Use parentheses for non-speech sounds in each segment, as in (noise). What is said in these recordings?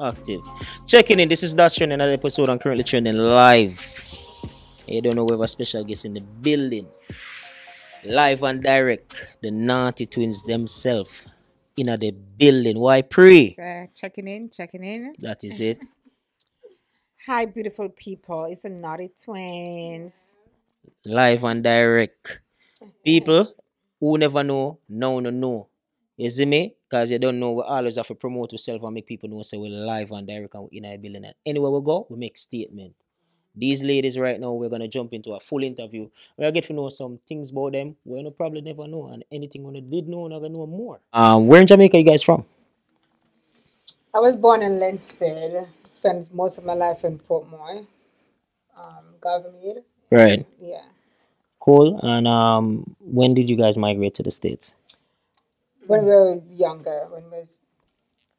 active. Checking in. This is That's Trending. Another episode on currently trending live. You don't know we have a special guest in the building. Live and direct. The naughty twins themselves in the building. Why pre? Uh, checking in, checking in. That is it. (laughs) Hi, beautiful people. It's the Naughty Twins. Live and direct. People who never know, now no know. You see me? Because you don't know, we always have to promote ourselves and make people know so we're live and direct and we're in our building. And anywhere we go, we make statement. These ladies right now, we're gonna jump into a full interview. We'll get to know some things about them we no probably never know. And anything we did know, we're gonna know more. Um, where in Jamaica you guys from? I was born in Linstead. Spent most of my life in Portmore. Um, Garveymeade. Right. Yeah. Cool. And um when did you guys migrate to the States? When we were younger, when we were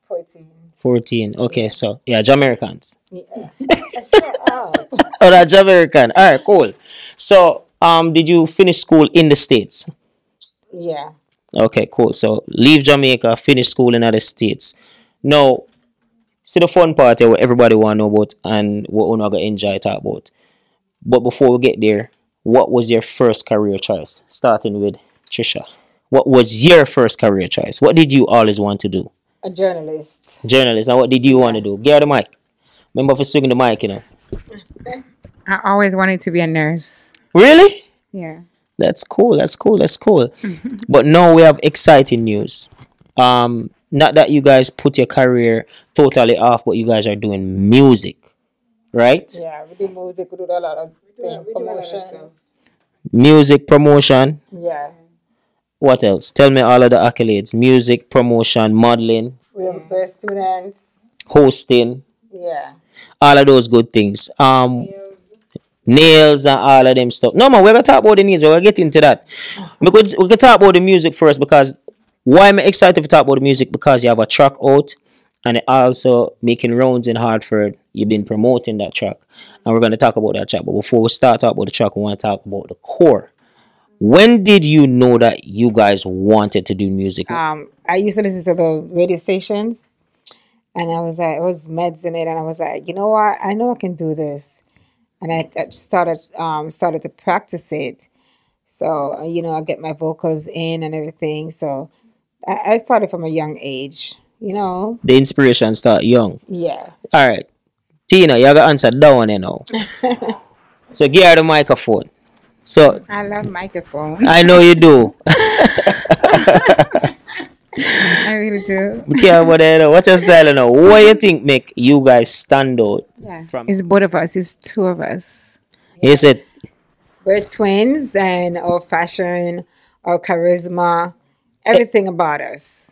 14. 14. Okay, so yeah, Jamaicans. Yeah. (laughs) Shut up. (laughs) Oh, that's Jamaican. All right, cool. So, um, did you finish school in the States? Yeah. Okay, cool. So, leave Jamaica, finish school in other states. Now, see the fun part here, what everybody want to know about and what we're not going to enjoy talk about. But before we get there, what was your first career choice? Starting with Trisha. What was your first career choice? What did you always want to do? A journalist. Journalist. And what did you want to do? Get the mic. Remember for swinging the mic, you know. (laughs) I always wanted to be a nurse. Really? Yeah. That's cool. That's cool. That's cool. (laughs) but now we have exciting news. Um, not that you guys put your career totally off, but you guys are doing music, right? Yeah, we do music, we do a lot of things, promotion. Music promotion. Yeah. What else? Tell me all of the accolades: music promotion, modeling, We have best students. hosting, Yeah. all of those good things. Um, nails and all of them stuff. No man, we're gonna talk about the nails. We're gonna get into that. We could we could talk about the music first because why am I excited to talk about the music? Because you have a track out and it also making rounds in Hartford. You've been promoting that track. And we're gonna talk about that track. But before we start talking about the track, we want to talk about the core. When did you know that you guys wanted to do music? Um, I used to listen to the radio stations, and I was like, it was meds in it, and I was like, you know what? I know I can do this, and I, I started um started to practice it. So uh, you know, I get my vocals in and everything. So I, I started from a young age. You know, the inspiration start young. yeah. All right. Tina, you gotta answer that one you know. (laughs) so give her the microphone. So I love microphone. I know you do. (laughs) I really do. Yeah, but uh, what's your style you know? What do you think make you guys stand out? Yeah. From- It's both of us. It's two of us. You said We're twins, and our fashion, our charisma, everything about us.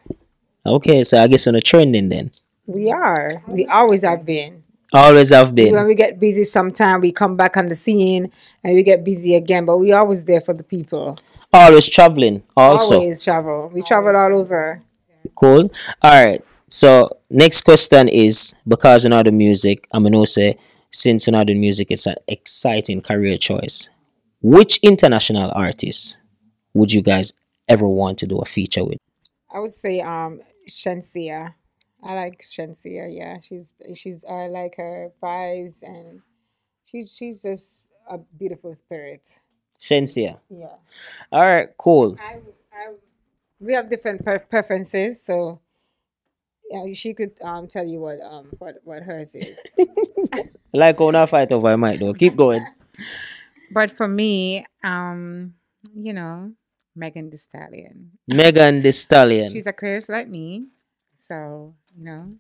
okay, so I guess on the trending then. We are. We always have been. Always have been. when we get busy sometime we come back on the scene and we get busy again but we always there for the people Always traveling. Also. always travel we travel all over Cool. Alright. So next question is because you know the music, I'm gonna say since you know the music it's an exciting career choice. Which international artist would you guys ever want to do a feature with? i would say um Shenseea i like Shenseea yeah she's she's i like her vibes and she's she's just a beautiful spirit Shenseea. yeah Alright, cool. I, I we have different pre- preferences so yeah she could um tell you what um what what hers is (laughs) Like on that fight over my mic though. Keep going. (laughs) But for me, um, you know, Megan Thee Stallion. Megan Thee Stallion. She's a Aquarius like me. So, you know.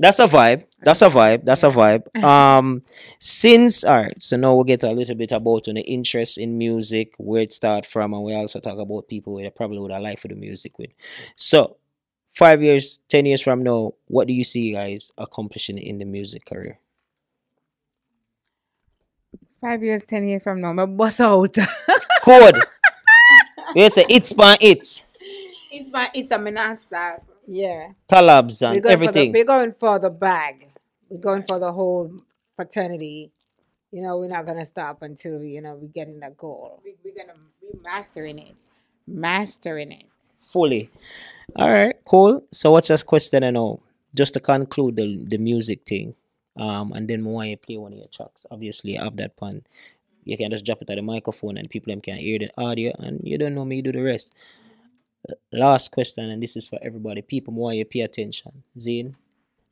That's a vibe. That's a vibe. That's a vibe. (laughs) Um, since all right, so now we'll get a little bit about you the interest in music, where it start from, and we also talk about people where probably would have liked for the music with. So, five years, ten years from now, what do you see you guys accomplishing in the music career? Five years, ten years from now, my boss out. (laughs) Code. we say it's by it's it's my it's a menace that. Yeah collabs and for the, everything. we're going for the bag. We're going for the whole fraternity. You know, we're not gonna stop until we, you know, we getting that goal. We, we're gonna be mastering it. Mastering it. fully. All right, cool. So what's this question I know? just to conclude the the music thing, um, and then why you play one of your tracks. Obviously, you have that pun. You can just drop it at the microphone, and people them can hear the audio, and you don't know me, do the rest. Last question, and this is for everybody. People, why you pay attention. Zane,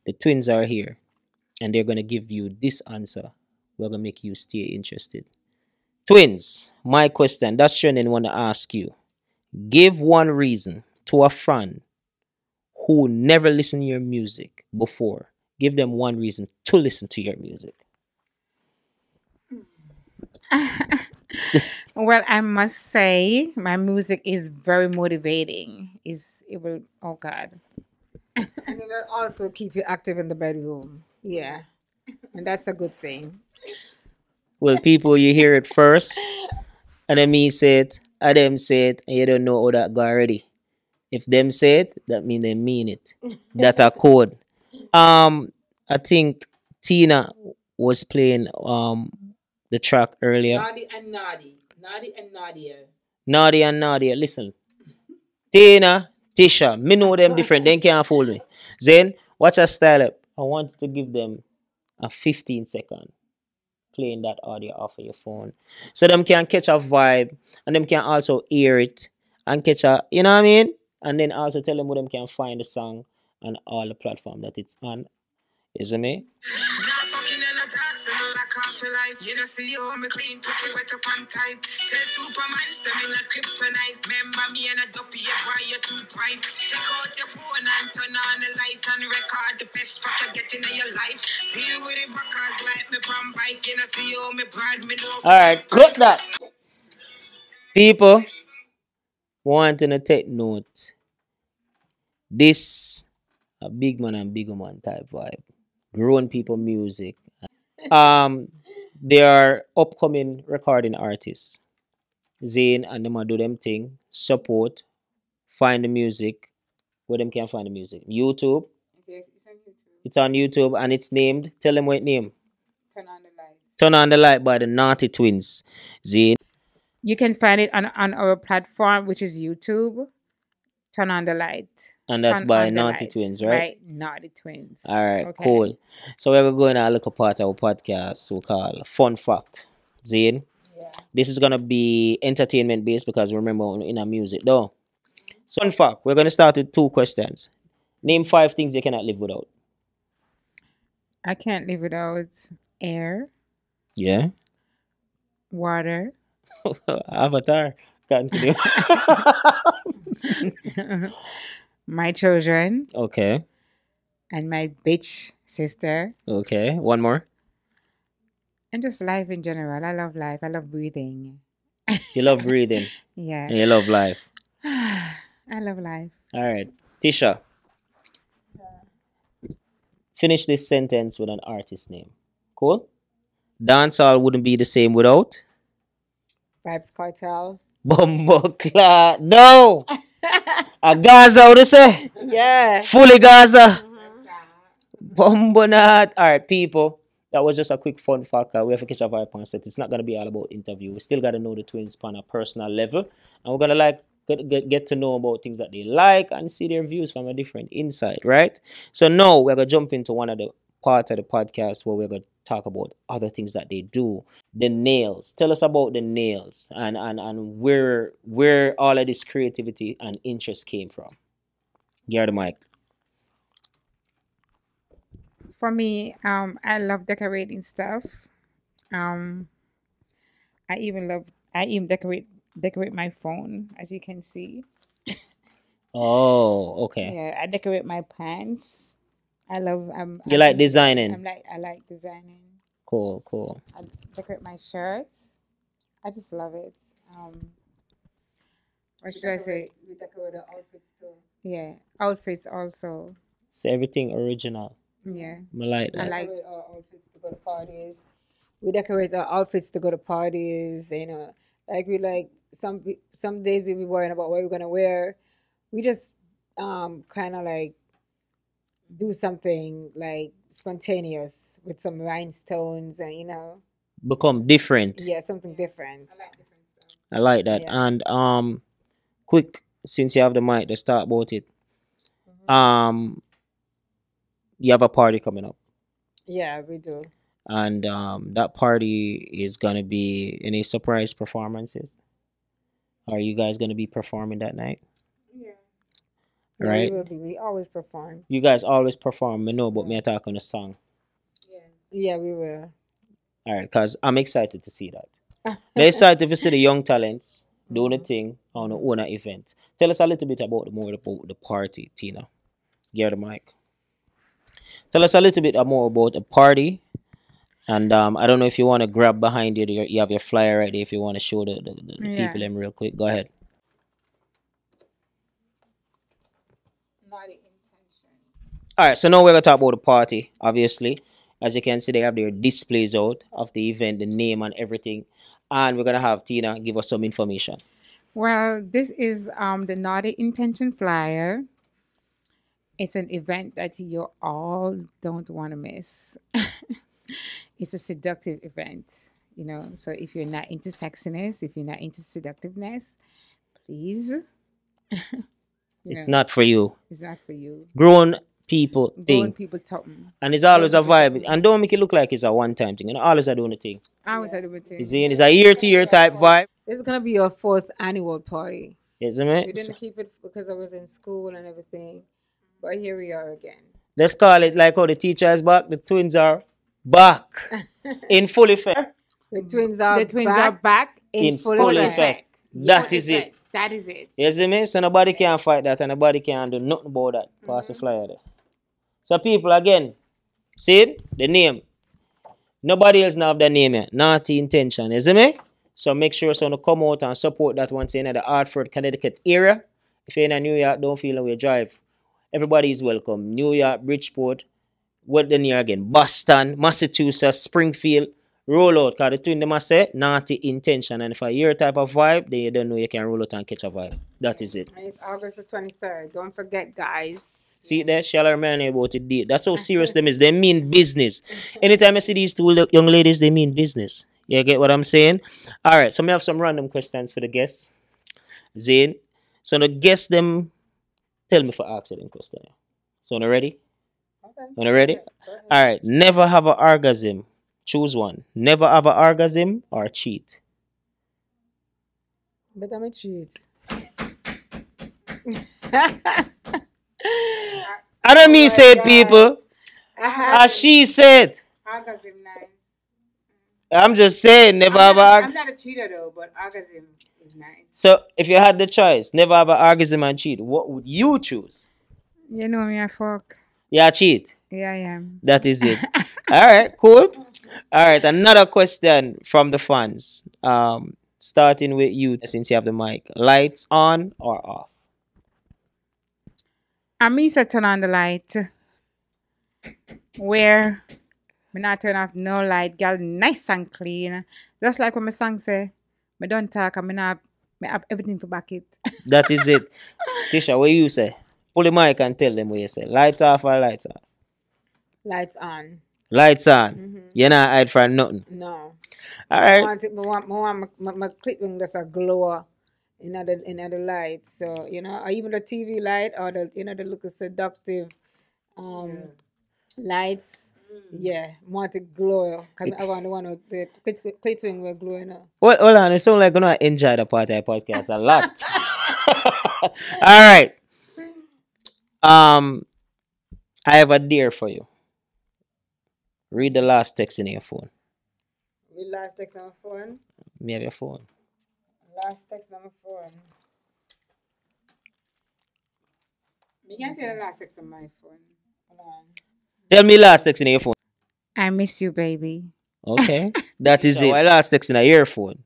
the twins are here, and they're gonna give you this answer. We're gonna make you stay interested. Twins, my question. That's Shannon want to ask you. Give one reason to a friend who never listened to your music before. Give them one reason to listen to your music. (laughs) well, I must say my music is very motivating. Is it will oh god. And it will also keep you active in the bedroom. Yeah. And that's a good thing. Well, people, you hear it first, and then me say it, and them say it, and you don't know how that go already. If them say it, that mean they mean it. That a code. Um, I think Tina was playing um the track earlier. Nadi and Nadi. Nadi and Nadia. Nadia and Nadia, listen. Tina, Tisha, me know them different. They can't fool me. Then, watch a style up. I want to give them a 15 second playing that audio off of your phone. So them can catch a vibe and them can also hear it and catch a, you know what I mean? And then also tell them where them can find the song on all the platform that it's on. Isn't it? No like. You know, see you me clean, pussy wet up and tight. Tell Superman, send me like kryptonite. Remember me and a dopey, yeah, why you're too bright? Take out your phone and turn on the light and record the best fuck you get in your life. Deal with the backers like me from bike. You know, see you me bride, me know. All right, cut that. People wanting to take note. This a big man and big woman type vibe. Grown people music. Um, they are upcoming recording artists. Zane and them a do them thing. Support. Find the music. Where them can find the music. YouTube. It's on YouTube and it's named. Tell them what it name. Turn on the light. Turn on the light by the Naughty Twins. Zane. You can find it on, on our platform, which is YouTube. Turn on the light. And that's Turn by on Naughty light. Twins, right? Right, Naughty Twins. All right, Okay. cool. So we're going to look a part of our podcast we call Fun Fact. Zane. This is gonna be entertainment based because remember we're in our music though. So, Fun fact, we're gonna start with two questions. Name five things you cannot live without. I can't live without air, Yeah. water, (laughs) Avatar. Continue. (laughs) (laughs) my children, okay. and my bitch sister, Okay. One more. and just life in general. I love life. I love breathing. You love breathing (laughs) Yeah. and you love life. (sighs) I love life. All right. Tisha. Finish this sentence with an artist name. Cool? Dancehall wouldn't be the same without Vybz Kartel. Bumbleclad. No! (laughs) A Gaza, what you say? Yeah. Fully Gaza. Bumbonat. All right, people. That was just a quick fun fact. uh, We have to catch a vibe on set. It's not gonna be all about interview. We still gotta know the twins on a personal level, and we're gonna like get, get, get to know about things that they like and see their views from a different insight, right? So now we're gonna jump into one of the parts of the podcast where we're gonna talk about other things that they do. The nails. Tell us about the nails and and and where where all of this creativity and interest came from. Get the mic. For me, um, I love decorating stuff. Um, I even love. I even decorate decorate my phone, as you can see. (laughs) Oh, okay. Yeah, I decorate my pants. I love. Um, You I like think- designing? I'm like. I like designing. Cool, cool. I decorate my shirt. I just love it. Um, what should I say? We decorate the outfits too. Yeah, outfits also. So everything original. Yeah, I like I like- decorate our outfits to go to parties. We decorate our outfits to go to parties. You know, like we like some some days we be worrying about what we're gonna wear. We just um kind of like do something like spontaneous with some rhinestones and you know Become different. yeah something different. I like different I like that. Yeah. And um quick, since you have the mic, let's talk about it. Um you have a party coming up, Yeah, we do. and um, that party is gonna be any surprise performances. Are you guys gonna be performing that night? Yeah. Yeah, Right. We will be. We always perform. You guys always perform. I know, but me I talk on the song. Yeah. Yeah, we will. All right, cause I'm excited to see that. (laughs) They're excited to see the young talents doing the thing on the owner event. Tell us a little bit about the more about the party, Tina. Give her the mic. Tell us a little bit more about the party. And um, I don't know if you want to grab behind you. You have your flyer right there. If you want to show the, the, the, the Yeah. people them real quick, go ahead. Not the intention. All right, so now we're gonna talk about the party. Obviously, as you can see, they have their displays out of the event, the name and everything, and we're gonna have Tina give us some information. Well, this is um the Naughty Intention flyer. It's an event that you all don't want to miss. (laughs) it's a seductive event, you know. So if you're not into sexiness, if you're not into seductiveness, please. (laughs) It's know, not for you. It's not for you. Grown people Going thing, people something. and it's always a vibe. And don't make it look like it's a one-time thing. You know, always are doing the thing. I was at the You see, it's a year-to-year type vibe. This is gonna be your fourth annual party. You see We me? didn't keep it because I was in school and everything, but here we are again. Let's call it like how the teacher is back. The twins are back (laughs) in full effect. The twins are The twins back are back in, in full, full effect. effect. That is it. That is it. You see me? So nobody can fight that and nobody can do nothing about that. Pass the mm-hmm. flyer there. So people again, see? The name. Nobody else now have the name yet. Naughty intention. You see me? So make sure so to come out and support that once in the Hartford, Connecticut area. If you're in a New York, don't feel away drive. Everybody is welcome. New York, Bridgeport, what the near again? Boston, Massachusetts, Springfield. Roll out, cause the twin them a say naughty intention. And if I hear type of vibe, then you don't know you can roll out and catch a vibe. That is it. And it's August the twenty third. Don't forget, guys. See there, shall I remind you about it date. That's how serious them is. They mean business. Anytime I see these two young ladies, they mean business. You get what I'm saying? All right. So me have some random questions for the guests. Zane. So the guests them tell me for ask them question. So you ready? Okay. You ready? All right. Never have an orgasm. Choose one. Never have an orgasm or cheat. But I'm a treat. (laughs) I don't mean say it, people. I As she said. Orgasm nice. I'm just saying, never I'm have not, orgasm. I'm not a cheater though, but orgasm is nice. So if you had the choice, never have an orgasm and cheat, what would you choose? You know me, I fuck. Yeah, cheat. Yeah, I am. That is it. (laughs) All right, cool. All right, another question from the fans. Um, starting with you, since you have the mic. Lights on or off? I mean, to turn on the light. Where me not turn off no light, girl, nice and clean. Just like what my song say, me don't talk, and me not, me have everything to back it. (laughs) That is it. Tisha, what you say? Pull the mic and tell them what you say. Lights off or lights on? Lights on. Lights on. Mm-hmm. You're not hide for nothing. No. All right. I right. want it, I want, I want my, my, my clip ring that's a glow in other in other light. So you know, or even the TV light or the you know the look of seductive um lights. Yeah, want it glow. Cause I want the one with the clit, clit ring will glow. You know. Well, hold on. It sounds like you're gonna enjoy the party podcast a lot. (laughs) (laughs) All right. Um, I have a dare for you. Read the last text in your phone. We last text on my phone. Me have your phone. Last text on my phone. Me can tell the last text on my phone. Hold on. Tell me last text in your phone. I miss you, baby. Okay, (laughs) that is it. Why last text in a earphone?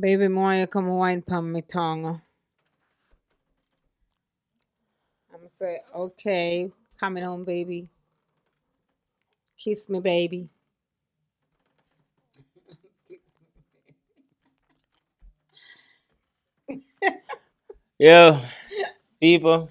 Baby, more you come wine pon me tongue. I'm gonna say, okay, coming home, baby. Kiss me, baby. Yo, people.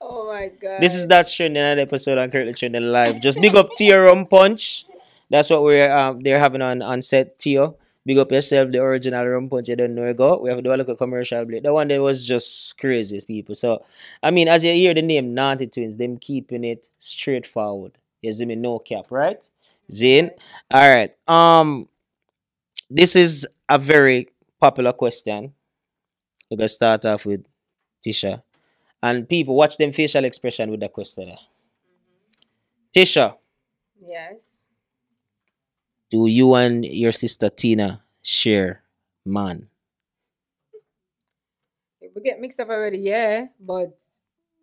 Oh my god. This is that trending another episode on Currently Trending Live. Just big up Tio Rum Punch. That's what we're um they're having on on set. Tio, Big up yourself, the original rum punch. You don't know go. We have to do a little commercial break. The one that was just crazy, people. So, I mean, as you hear the name Naughty Twins, them keeping it straightforward. You see me, no cap, right? Zane. All right. Um, this is a very popular question. We're gonna start off with Tisha, and people watch them facial expression with the question. Tisha, Yes. do you and your sister Tina share man? We get mixed up already, yeah, but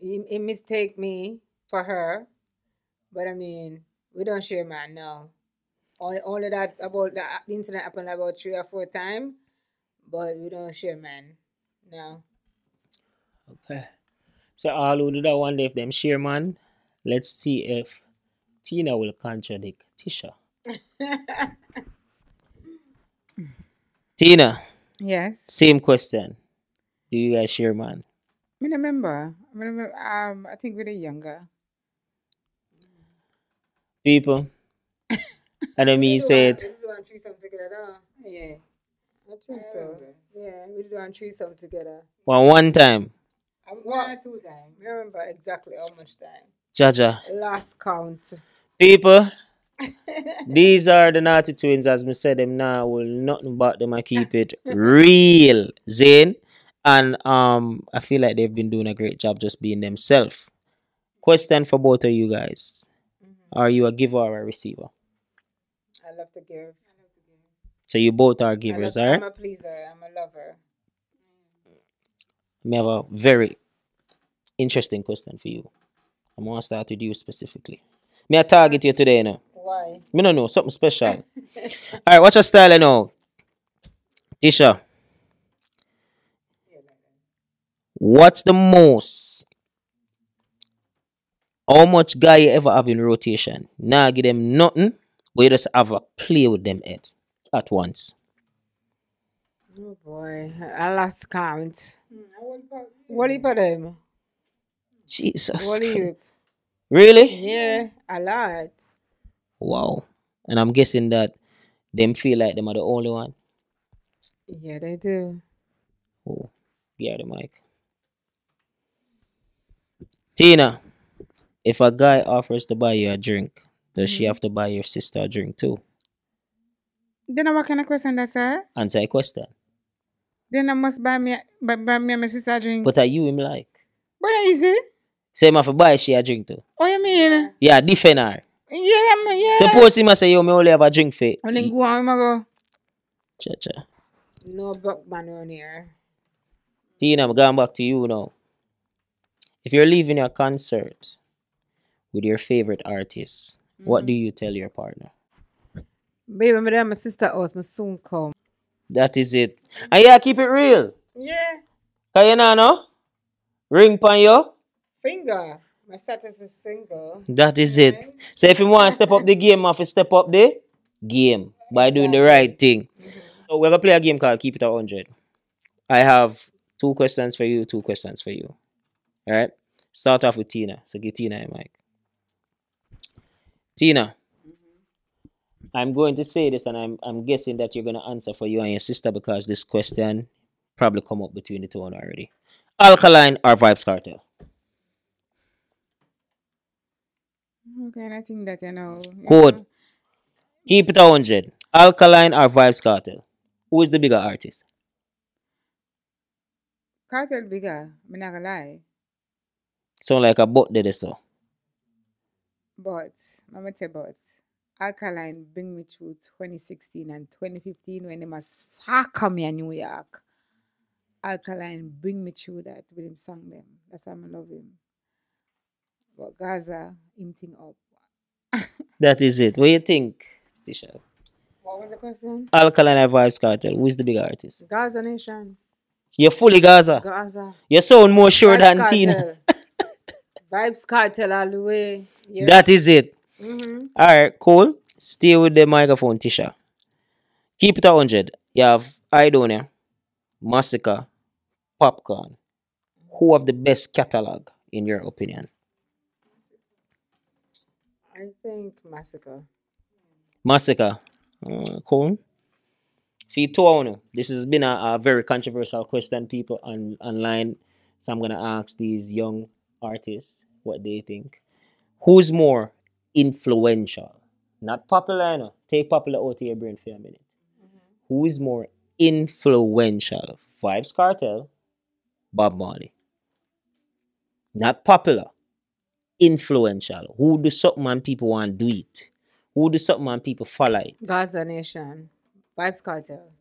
he, he mistake me for her. But I mean, we don't share man now. all of that about the incident happened about three or four times, but we don't share man. No. Okay. So all who do that one day if them share man, let's see if Tina will contradict Tisha. (laughs) Tina, Yes. same question. Do you guys share man? I remember. I remember. Um, I think we're the younger. People. (laughs) And I know me said do one threesome together, though. Yeah. I think so. Yeah, we do one threesome together. one one time. I, One well, or two times. I remember exactly how much time. Jaja. Last count. People, (laughs) these are the naughty twins, as me said them now. Will nothing but them. I keep it real, Zane, and um, I feel like they've been doing a great job just being themselves. Question for both of you guys: Are you a giver or a receiver? I love to give. So you both are givers, love, alright? I'm a pleaser. I'm a lover. I have a very interesting question for you. I'm gonna start with you specifically. Me I target you today, now. Why? Me no know something special. (laughs) All right, what's your style you now? Tisha. What's the most? How much guy you ever have in rotation? Nah, give them nothing, but you just have a play with them head at once. Oh boy, hmm, I lost count. What do you put them? Jesus. What do you? Really? Yeah, a lot. Wow. And I'm guessing that them feel like them are the only one. Yeah, they do. Oh, yeah, the mic. Tina, if a guy offers to buy you a drink, does she mm-hmm. have to buy your sister a drink too? Then what kind of question that, sir? Answer a question. Then I must buy me, buy, buy me and my sister a drink. But are you him like? But easy. Say him have to buy she a drink too. What you mean? Yeah, defend her. Yeah, man, yeah. Suppose him a say, yo, me only have a drink for And then go on, I go. Cha cha. No broke man on here. Tina, I'm going back to you now. If you're leaving a concert with your favorite artist, what mm-hmm. do you tell your partner? Baby, me there my sister house, me soon come. That is it. And yeah, keep it real. Yeah. Cause you know, no? Ring pan you. Finger. My status is single. That is it. So if you want to step up the (laughs) game, have to step up the game by doing the right thing. So we're gonna play a game called Keep It at 100. I have two questions for you, two questions for you. All right. Start off with Tina. So give Tina a mic. Tina, I'm going to say this, and I'm I'm guessing that you're gonna answer for you and your sister because this question probably come up between the two already. Alkaline or Vybz Kartel? Okay, and I think that, you know. you Code. know, Keep it a hundred. Alkaline or Vybz Kartel? Who is the bigger artist? Cartel bigger, I'm not gonna lie. Sound like a butt did so. But, I'm gonna about Alkaline bring me through 2016 and 2015 when they must sucker me in New York. Alkaline bring me through that with him song them. That's why I love him. But Gaza, him thing up. (laughs) That is it. What do you think, Tisha? What was the question? Alkaline Vybz Kartel? Who is the bigger artist? Gaza Nation. You're fully Gaza. Gaza. You sound more sure Vibes than Tina. Cartel. (laughs) Vybz Kartel all the way. Yeah. That is it. Mm-hmm. All right, cool. Stay with the microphone, Tisha. Keep it a hundred. You have Aidonia, Masicka, Popcaan. Who have the best catalog in your opinion? I think Masicka. Masicka. Uh, cool. Two this has been a, a, very controversial question, people on online. So I'm gonna ask these young artists what they think. Who's more influential? Not popular, no. Take popular out of your brain for a minute. Mm-hmm. Who is more influential? Vybz Kartel, Bob Marley. Not popular. Influential. Who do something and people want to do it? Who do something and people follow it? Gaza Nation. Vybz Kartel.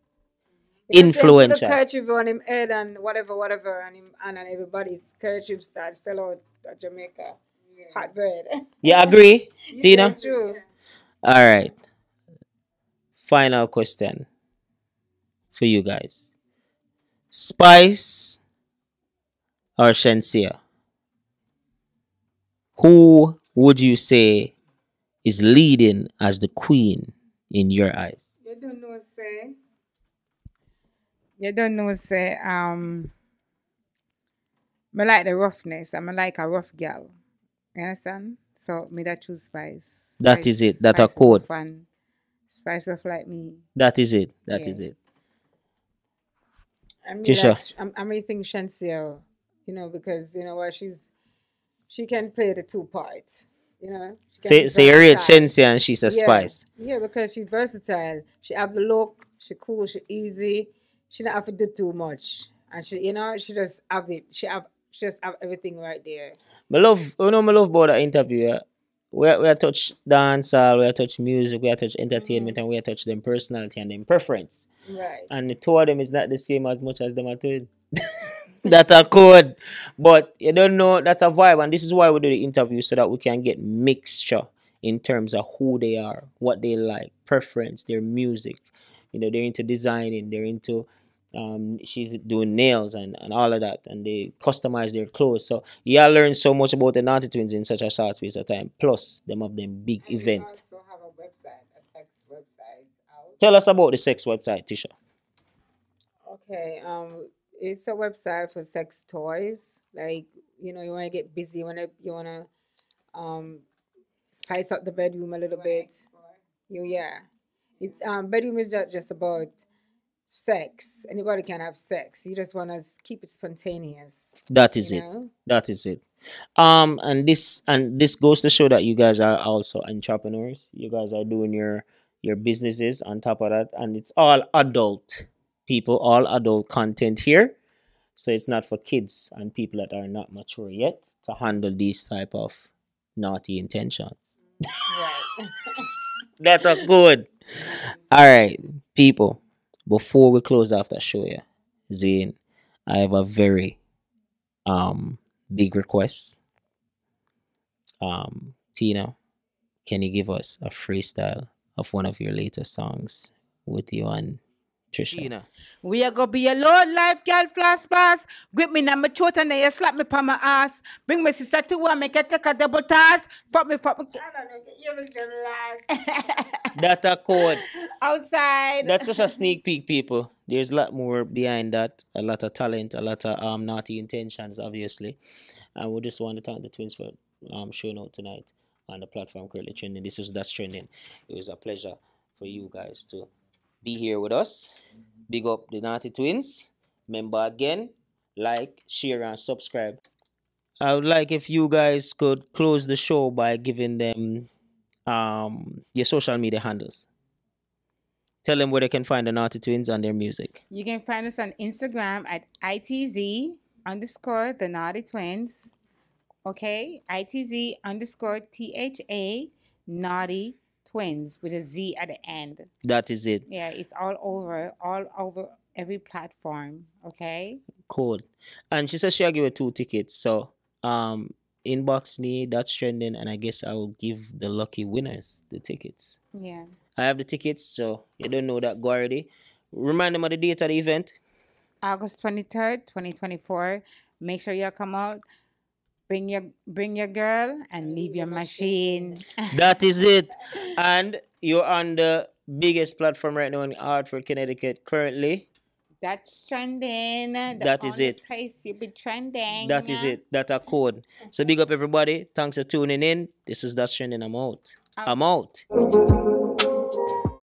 Influential. The kerchief on him head and whatever, whatever, and him and, and everybody's kerchief start sell out at Jamaica. Hot bread. You agree, (laughs) Tina? That's true. All right. Final question for you guys. Spice or Shenseea? Who would you say is leading as the queen in your eyes? You don't know, say. You don't know, say. Um, I like the roughness. I'm like a rough girl. You understand? So me that choose spice. spice that is it. That a code. Fun. Spice rough like me. That is it. That yeah. is it. I mean, Tisha. I'm, I'm Shenseea, you know, because you know what she's she can play the two parts. You know. Say say you're rate Shenseea and she's a yeah. spice. Yeah, because she's versatile. She have the look. She cool. She easy. She don't have to do too much, and she you know she just have it. She have just have everything right there. My love, you know, my love about that interview. Yeah? We we touch dance, we are touch music, we are touch entertainment, mm-hmm. and we are touch them personality and them preference. Right. And the two of them is not the same as much as them are two. (laughs) that are code. But you don't know that's a vibe, and this is why we do the interview so that we can get mixture in terms of who they are, what they like, preference, their music. You know, they're into designing, they're into um, she's doing nails and, and all of that, and they customize their clothes. So yeah, learn so much about the Naughty Twins in such a short space of time. Plus, them of them big and event. also have a website, a sex website. Out. Tell us about the sex website, Tisha. Okay, um, it's a website for sex toys. Like you know, you want to get busy, you want to you want to um spice up the bedroom a little right. bit. Right. You yeah, it's um bedroom is just just about sex. Anybody can have sex. You just want to keep it spontaneous. That is it. Know? That is it. Um, and this and this goes to show that you guys are also entrepreneurs. You guys are doing your your businesses on top of that, and it's all adult people, all adult content here. So it's not for kids and people that are not mature yet to handle these type of naughty intentions. Right. (laughs) (laughs) that are good. All right, people before we close off that show, yeah, Zane, I have a very um big request. Um, Tina, can you give us a freestyle of one of your latest songs with you and Trisha. We are gonna be a low life girl flash pass. Grip me na my throat and then you slap me pa my ass. Bring me sister to one, make it take a double task. Fuck me, fuck me. You miss them last. (laughs) That's a code. Outside. That's just a sneak peek, people. There's a lot more behind that. A lot of talent, a lot of um naughty intentions, obviously. And we just want to thank the twins for um showing out tonight on the platform currently trending. This is that's trending. It was a pleasure for you guys to be here with us. Big up the Naughty Twins. Remember again, like, share, and subscribe. I would like if you guys could close the show by giving them um your social media handles. Tell them where they can find the Naughty Twins and their music. You can find us on Instagram at ITZ underscore the Naughty Twins. Okay, ITZ underscore THA Naughty twins with a Z at the end. That is it. Yeah, it's all over, all over every platform. Okay. Cool. And she says she'll give you two tickets. So um inbox me, that's trending, and I guess I will give the lucky winners the tickets. Yeah. I have the tickets, so you don't know that go already. Remind them of the date of the event. August twenty third, twenty twenty four. Make sure you come out. Bring your bring your girl and leave your machine. (laughs) that is it. And you're on the biggest platform right now in Hartford, Connecticut currently. That's trending. The that is it. Place you be trending. That is it. That's a code. So big up everybody. Thanks for tuning in. This is That's Trending. I'm out. I'm out.